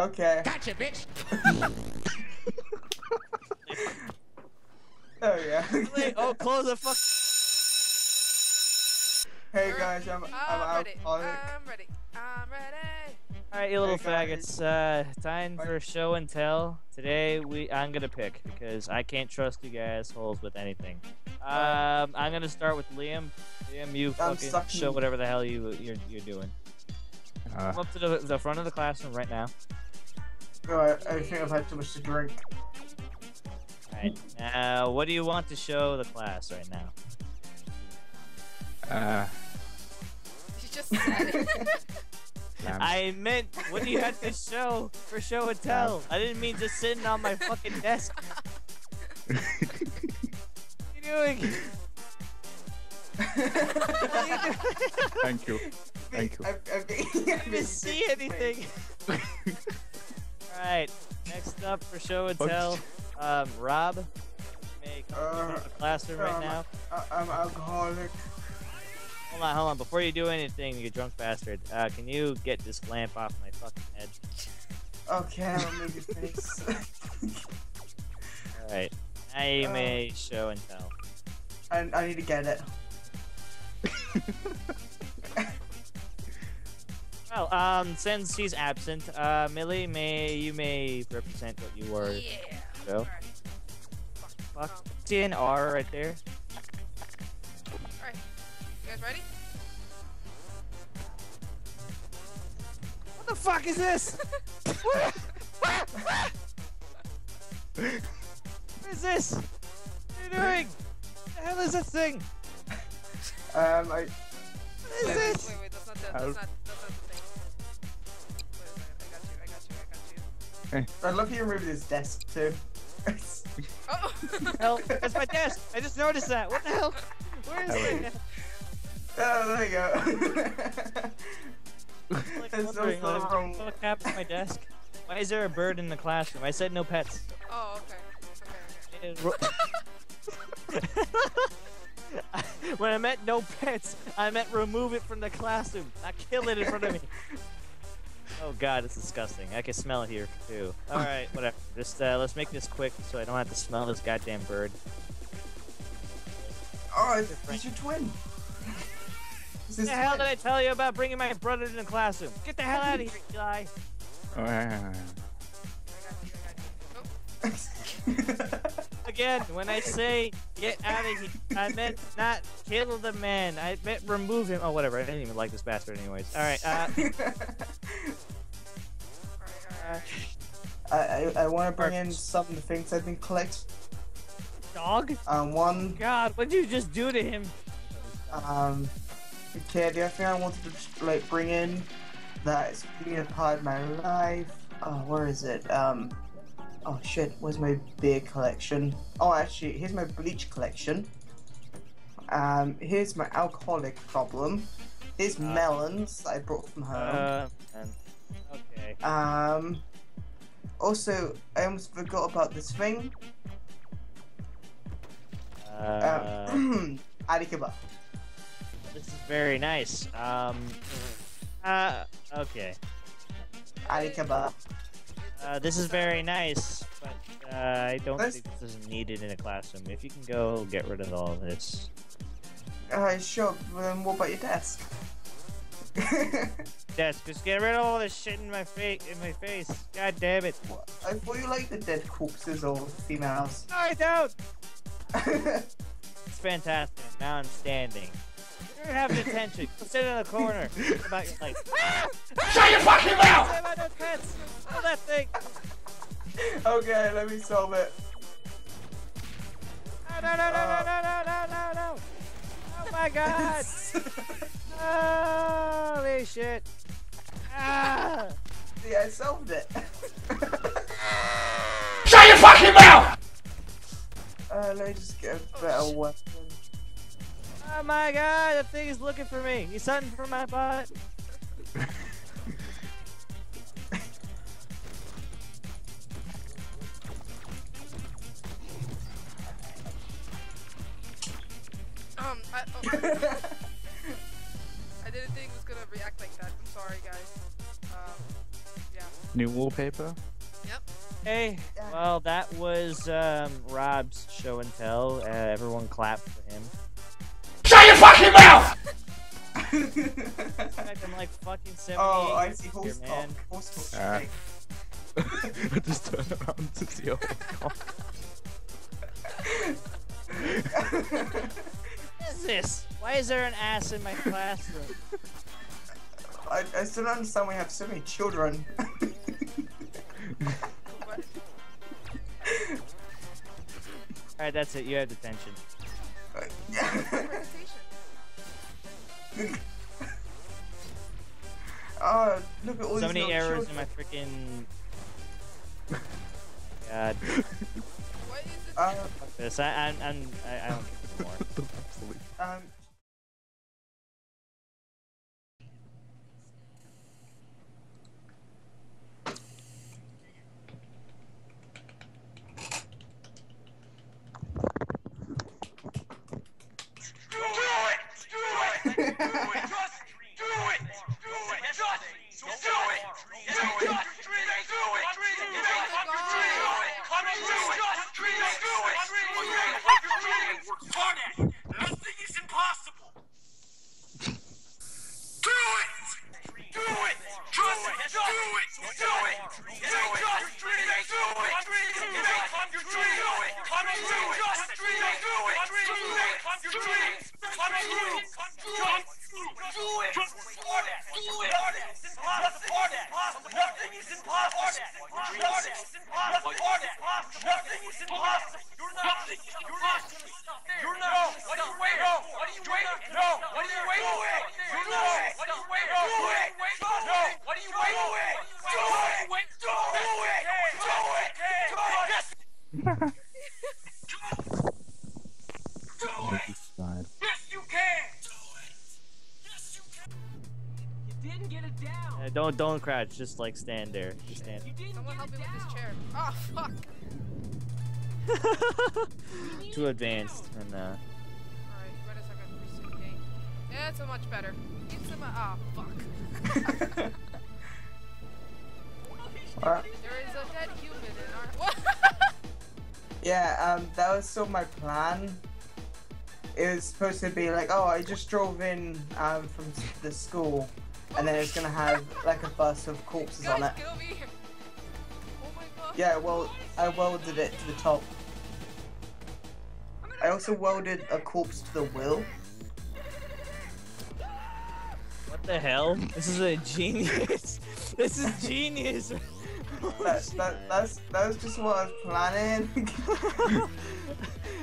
Okay. Gotcha, bitch. Oh yeah. Wait, oh, close the fuck. hey guys, I'm I'm I'm ready. alcoholic. I'm ready. I'm ready. All right, you little Hey, faggots. Uh, time for show and tell. Today we, I'm gonna pick because I can't trust you guys holes with anything. Um, I'm gonna start with Liam. Liam, you I'm fucking sucking. show whatever the hell you you're, you're doing. Uh, Come up to the, the front of the classroom right now. Alright, I think I've had too much to drink. All right. Now, what do you want to show the class right now? uh, She just said it. um, I meant, what do you have to show for show and tell? I didn't mean just sitting on my fucking desk. What are you doing? What are you doing? thank you. Thank you. I, I, I didn't see anything. Alright, next up for show and tell, um, Rob. Make may come to the front classroom right um, now. I, I'm alcoholic. Hold on, hold on. Before you do anything, you drunk bastard, uh, can you get this lamp off my fucking head? Okay, I'll make it face. Alright. Now you Uh. may show and tell. I, I need to get it. Well, um, since she's absent, uh, Millie, may you may represent what you were. yeah. So? Alright. Fuck. See an R right there? Alright. You guys ready? What the fuck is this? what? what is this? What are you doing? What the hell is this thing? Um, I. What is Wait, this? wait, wait, that's not the, that's I'll- not, that's not I got you. I love you remove this desk too. Oh! hell? That's my desk. I just noticed that. What the hell? Where is it? oh, there you go. Like It's so wondering, like, what the fuck happened to my desk? Why is there a bird in the classroom? I said no pets. oh, okay. Okay, It ro- when I meant no pets, I meant remove it from the classroom, not kill it in front of me. Oh god, it's disgusting. I can smell it here too. All right, whatever. Just uh, let's make this quick so I don't have to smell this goddamn bird. Oh, it's, he's your twin. This What is the hell did. I tell you about bringing my brother in the classroom? Get the hell out of here, Eli. okay. I got you, I got you. Again, when I say get out of here, I meant not kill the man. I meant remove him. Oh, whatever. I didn't even like this bastard, anyways. All right. Uh. I, I, I want to bring in some of the things I've been collecting. dog. Um, one, God, what'd you just do to him? um, okay, the other thing I wanted to like bring in that is being a part of my life. Oh, where is it? Um, oh shit, where's my beer collection? Oh, actually, here's my bleach collection. Um, here's my alcoholic problem. Here's Uh, melons that I brought from home. Uh. Okay. Um. Also, I almost forgot about this thing. Uh, Um, Adikaba. this is very nice. Um, uh, okay. Adikaba. Uh, this is very nice, but uh, I don't Let's- think this is needed in a classroom. If you can go get rid of all this. Uh, sure. but Then what about your desk? Desk, just get rid of all this shit in my face. In my face. God damn it. I thought you liked the dead corpses or females. No, I don't. It's fantastic. Now I'm standing. You don't have attention. Sit in the corner. About your life. Shut your fucking mouth! About no pets. Kill that thing. okay, let me solve it. No, no, no, no, no, no, no, no, no, no. Oh my god. Holy shit. Ah. See, I solved it. Shut your fucking mouth! uh, let me just get a better weapon. Oh my god, that thing is looking for me. He's hunting for my butt. I, didn't think it was gonna react like that. I'm sorry, guys. Um, yeah. New wallpaper? Yep. Hey, well, that was um, Rob's show and tell. Uh, everyone clapped for him. Shut your fucking mouth! I'm like fucking 78 oh, I see here, horse cock. man. Horse Ah. cock. I just turn around to see a whole cock. What is this? Why is there an ass in my classroom? I, I still don't understand why you have so many children. Alright, that's it. You have detention. Presentation. oh, look at all so these many errors children. in my freaking. God, What is it? Uh, fuck this. I, I'm, I'm, I, I don't care anymore. Absolutely. um, Nothing is impossible. Do it! Do it! Trust it! Do it! Do it! Do it! Just do it! Do it! Come your dream! Do it! Come your dream! Just do it! Do it! Do it! Come your dream! Come true! Do it! Do it! Just start it! Do it! It's impossible! Nothing is impossible! Nothing is impossible! Nothing is impossible! You're not! You're not! You're not! What are you waiting? No! What are you waiting? No! What are you waiting for? You're not! What are you waiting? Do it! No! What are you waiting for? Do it! Do it! Do it! Do it! Yes! Do it! Side. Yes, you can! Do it! Yes, you can! You didn't get it down. Don't, don't crouch. Just like stand there. Just stand. You didn't Someone help me it with this chair. Oh, fuck. Too advanced. And uh, Alright, wait a second. Resume game. Yeah, it's so much better. Need some. Ah, fuck. Alright. There is a dead human in our. What? Yeah, um, that was still my plan. It was supposed to be like, oh, I just drove in um, from the school, and then it's gonna have like a bus of corpses on it. Guys, get. Oh my god. Yeah, well, I welded it to the top. I also welded a corpse to the wheel. what the hell? This is a genius. this is genius. That, that, that's, that was just what I was planning.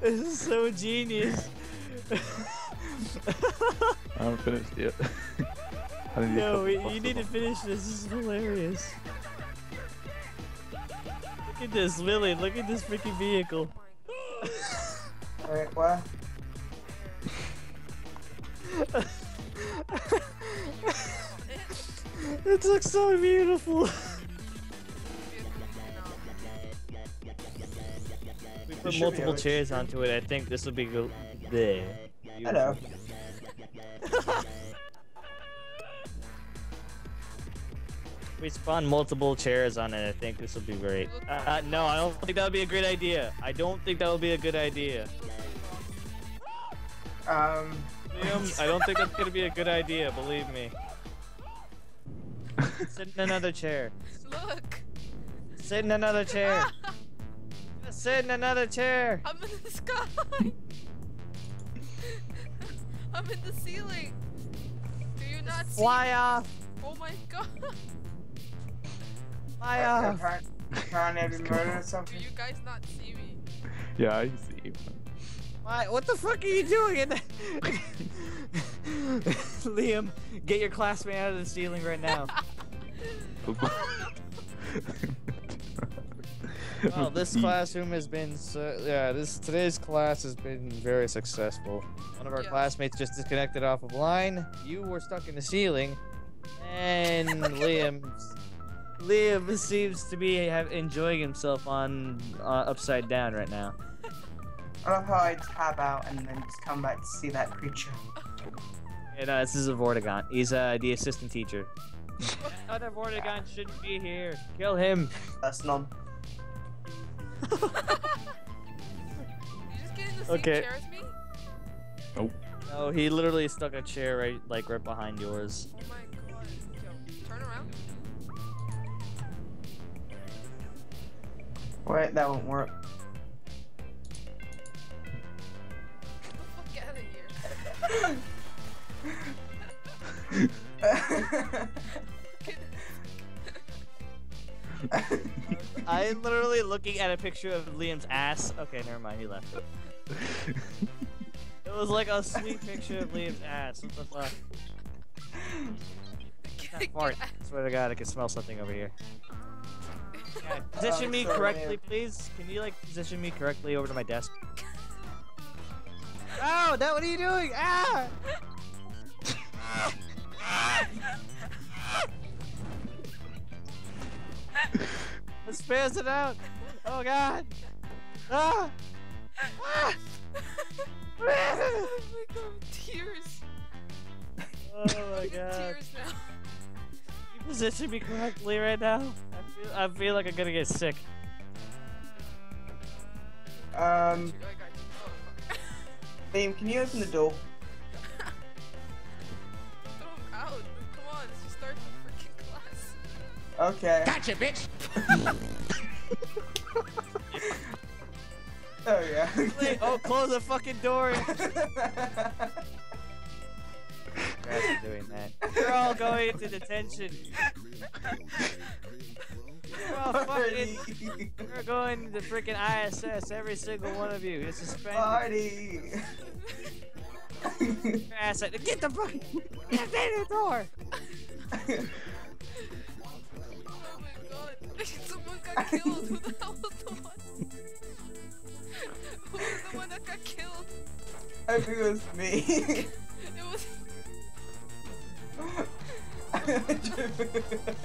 this is so genius. I haven't finished yet. I need No, couple we- you need to finish this. This is hilarious. Look at this, Lily. Look at this freaking vehicle. Wait, what? it looks so beautiful. We put multiple chairs onto it. I think this will be good. there. Hello. We spawn multiple chairs on it. I think this will be great. Uh, uh, no, I don't think that would be a great idea. I don't think that would be a good idea. Um, Liam, I don't think that's gonna be a good idea. Believe me. Sit in another chair. Look. Sit in another chair. Sit in another chair. I'm in the sky. I'm in the ceiling. Do you not see? Fly off. Oh my god. Fly uh, off. apparently, apparently I've been murdered or Do something. you guys not see me? Yeah, I see. Why? What the fuck are you doing? In the... Liam, get your classmate out of the ceiling right now. Well, this classroom has been so, yeah. This today's class has been very successful. One of our Yeah. classmates just disconnected off of line. You were stuck in the ceiling, and Liam, Liam seems to be have, enjoying himself on uh, upside down right now. I love how I tab out and then just come back to see that creature. And uh, this is a Vortigaunt. He's uh, the assistant teacher. Other Vortigaunt shouldn't be here. Kill him. That's not. You just get in the same Okay. chair as me? No, he literally stuck a chair right, like right behind yours. Oh Wait, that won't work. I am literally looking at a picture of Liam's ass. Okay, never mind. He left it. It was like a sweet picture of Liam's ass. What the fuck? Get- fart. get- Swear to God, I can smell something over here. Yeah, position Oh, me sorry, correctly, Liam. please. Can you like position me correctly over to my desk? Oh, that what are you doing? Ah! Let's spaz it out. Oh God. Ah! Ah! oh my god, tears. Oh my God. Tears now. You position me correctly right now. I feel, I feel like I'm gonna get sick. Um, Oh, God. Oh, Liam, can you open the door? fuck. Throw him out. Come on, let's just start the freaking class. Okay. Gotcha, bitch. Oh yeah. Wait, oh, close the fucking door. Guys are doing that. You're all going into detention. You're all fucking. You're going to the freaking ISS, every single one of you. You're suspended. Party. Your ass out- Get the fucking. Get in the door. Oh my god. Someone got killed. Who the hell was the one? Who was the one that got killed? I think it was me. It was.